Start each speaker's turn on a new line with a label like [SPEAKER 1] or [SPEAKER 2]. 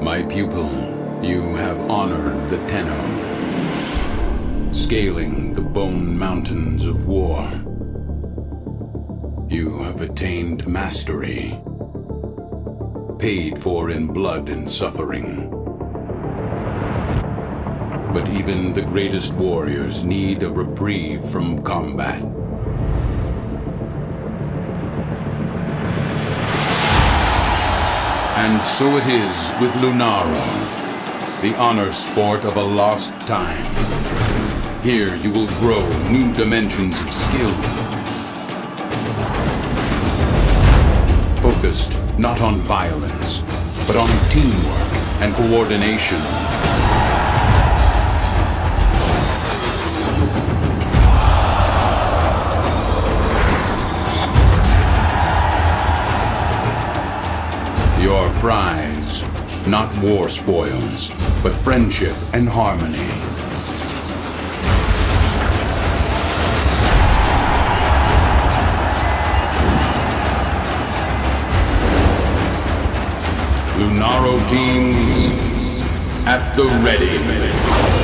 [SPEAKER 1] My pupil, you have honored the Tenno, scaling the bone mountains of war. You have attained mastery, paid for in blood and suffering. But even the greatest warriors need a reprieve from combat. And so it is with Lunaro, the honor sport of a lost time. Here you will grow new dimensions of skill. Focused not on violence, but on teamwork and coordination. Your prize, not war spoils, but friendship and harmony. Lunaro teams at the ready.